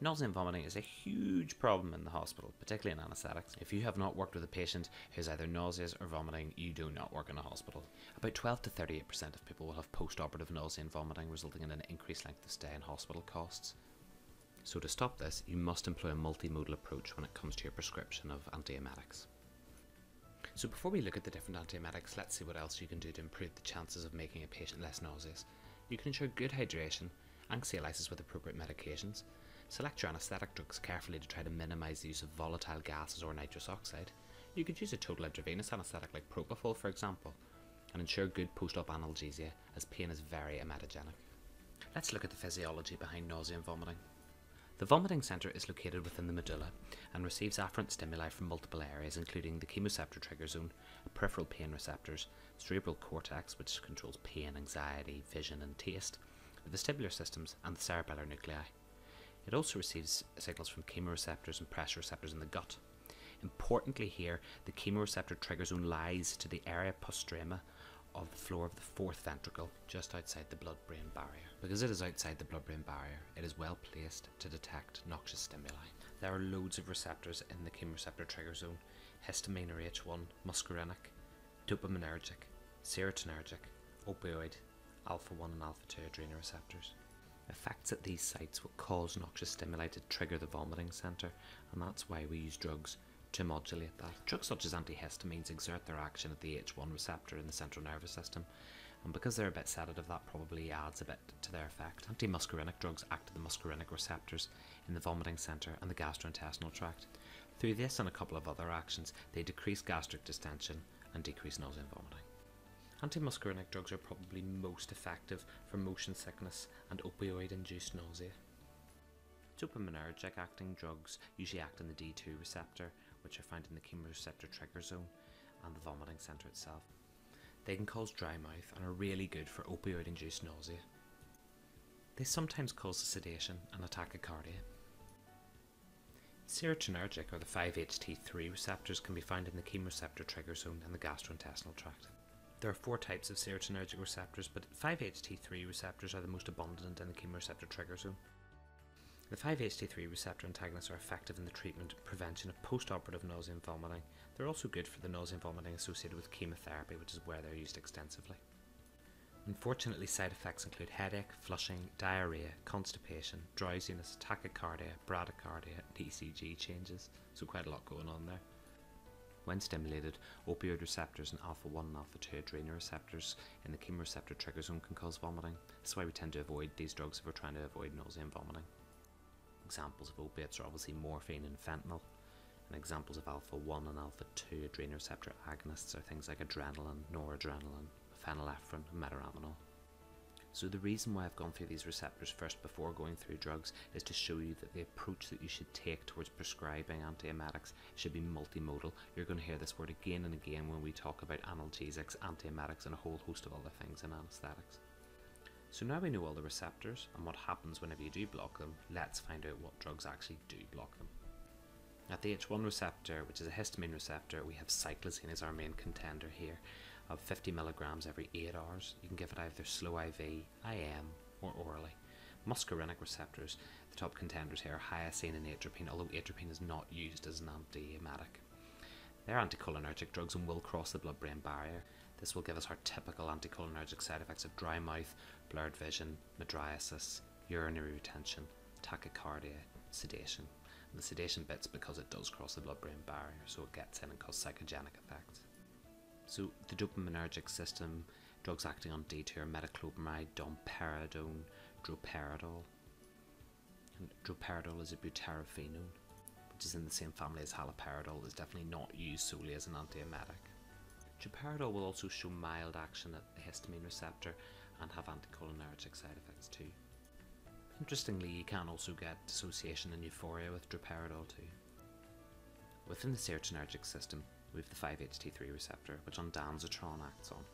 Nausea and vomiting is a huge problem in the hospital, particularly in anaesthetics. If you have not worked with a patient who is either nauseous or vomiting, you do not work in a hospital. About 12 to 38% of people will have post operative nausea and vomiting, resulting in an increased length of stay and hospital costs. So, to stop this, you must employ a multimodal approach when it comes to your prescription of antiemetics. So, before we look at the different antiemetics, let's see what else you can do to improve the chances of making a patient less nauseous. You can ensure good hydration, anxiolysis with appropriate medications, Select your anaesthetic drugs carefully to try to minimise the use of volatile gases or nitrous oxide. You could use a total intravenous anaesthetic like propofol, for example, and ensure good post op analgesia as pain is very emetogenic. Let's look at the physiology behind nausea and vomiting. The vomiting centre is located within the medulla and receives afferent stimuli from multiple areas, including the chemoreceptor trigger zone, peripheral pain receptors, cerebral cortex, which controls pain, anxiety, vision, and taste, the vestibular systems, and the cerebellar nuclei. It also receives signals from chemoreceptors and pressure receptors in the gut. Importantly, here, the chemoreceptor trigger zone lies to the area postrema of the floor of the fourth ventricle, just outside the blood brain barrier. Because it is outside the blood brain barrier, it is well placed to detect noxious stimuli. There are loads of receptors in the chemoreceptor trigger zone histamine or H1, muscarinic, dopaminergic, serotonergic, opioid, alpha 1 and alpha 2 adrenoreceptors. Effects at these sites will cause noxious stimuli to trigger the vomiting centre, and that's why we use drugs to modulate that. Drugs such as antihistamines exert their action at the H1 receptor in the central nervous system, and because they're a bit sedative, that probably adds a bit to their effect. Antimuscarinic drugs act at the muscarinic receptors in the vomiting centre and the gastrointestinal tract. Through this and a couple of other actions, they decrease gastric distension and decrease nausea and vomiting. Antimuscarinic drugs are probably most effective for motion sickness and opioid induced nausea. Dopaminergic acting drugs usually act on the D2 receptor, which are found in the chemoreceptor trigger zone and the vomiting centre itself. They can cause dry mouth and are really good for opioid induced nausea. They sometimes cause sedation and tachycardia. Serotonergic or the 5-HT3 receptors can be found in the chemoreceptor trigger zone and the gastrointestinal tract. There are four types of serotonergic receptors, but 5-HT3 receptors are the most abundant in the chemoreceptor trigger zone. The 5-HT3 receptor antagonists are effective in the treatment and prevention of post-operative nausea and vomiting. They're also good for the nausea and vomiting associated with chemotherapy, which is where they're used extensively. Unfortunately, side effects include headache, flushing, diarrhea, constipation, drowsiness, tachycardia, bradycardia, and ECG changes, so quite a lot going on there. When stimulated, opioid receptors and alpha 1 and alpha 2 adrenoreceptors in the chemoreceptor trigger zone can cause vomiting. That's why we tend to avoid these drugs if we're trying to avoid nausea and vomiting. Examples of opiates are obviously morphine and fentanyl, and examples of alpha 1 and alpha 2 adrenoreceptor agonists are things like adrenaline, noradrenaline, phenylephrine, and metaraminol. So the reason why I've gone through these receptors first before going through drugs is to show you that the approach that you should take towards prescribing antiemetics should be multimodal. You're going to hear this word again and again when we talk about analgesics, antiemetics, and a whole host of other things in anesthetics. So now we know all the receptors and what happens whenever you do block them, let's find out what drugs actually do block them. At the H1 receptor, which is a histamine receptor, we have cyclizine as our main contender here of 50 milligrams every 8 hours. You can give it either slow IV, IM, or orally. Muscarinic receptors, the top contenders here are hyoscine and atropine, although atropine is not used as an antiemetic. They're anticholinergic drugs and will cross the blood brain barrier. This will give us our typical anticholinergic side effects of dry mouth, blurred vision, mydriasis, urinary retention, tachycardia, sedation. And the sedation bit's because it does cross the blood brain barrier, so it gets in and causes psychogenic effects. So the dopaminergic system, drugs acting on D2 are metoclopramide, domperidone, droperidol. And droperidol is a butyrophenone, which is in the same family as haloperidol, is definitely not used solely as an antiemetic. Droperidol will also show mild action at the histamine receptor and have anticholinergic side effects too. Interestingly, you can also get dissociation and euphoria with droperidol too. Within the serotonergic system, have the 5-HT3 receptor, which ondansetron acts on.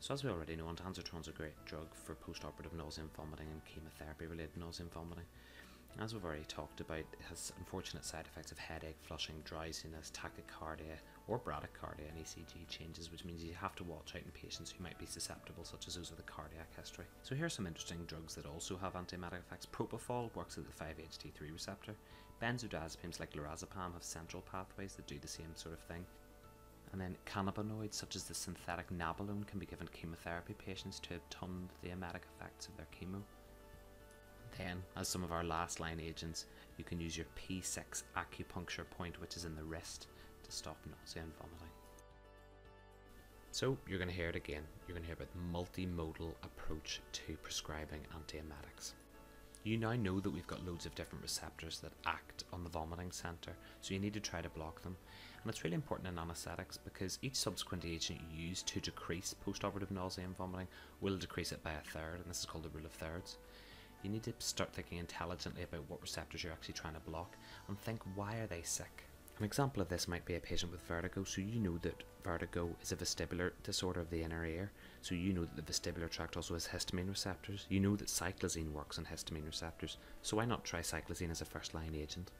So as we already know, ondansetron is a great drug for post-operative nausea and vomiting and chemotherapy-related nausea and vomiting. As we've already talked about, it has unfortunate side effects of headache, flushing, drowsiness, tachycardia, or bradycardia and ECG changes, which means you have to watch out in patients who might be susceptible, such as those with a cardiac history. So here are some interesting drugs that also have antiemetic effects. Propofol works at the 5-HT3 receptor. Benzodiazepines like lorazepam have central pathways that do the same sort of thing. And then cannabinoids such as the synthetic nabilone can be given to chemotherapy patients to atone the emetic effects of their chemo. Then, as some of our last line agents, you can use your P6 acupuncture point, which is in the wrist, to stop nausea and vomiting. So, you're going to hear it again. You're going to hear about multimodal approach to prescribing antiemetics. You now know that we've got loads of different receptors that act on the vomiting centre, so you need to try to block them. And it's really important in anaesthetics because each subsequent agent you use to decrease post-operative nausea and vomiting will decrease it by a third, and this is called the rule of thirds. You need to start thinking intelligently about what receptors you're actually trying to block and think why are they sick? An example of this might be a patient with vertigo, so you know that vertigo is a vestibular disorder of the inner ear, so you know that the vestibular tract also has histamine receptors. You know that cyclizine works on histamine receptors, so why not try cyclizine as a first line agent?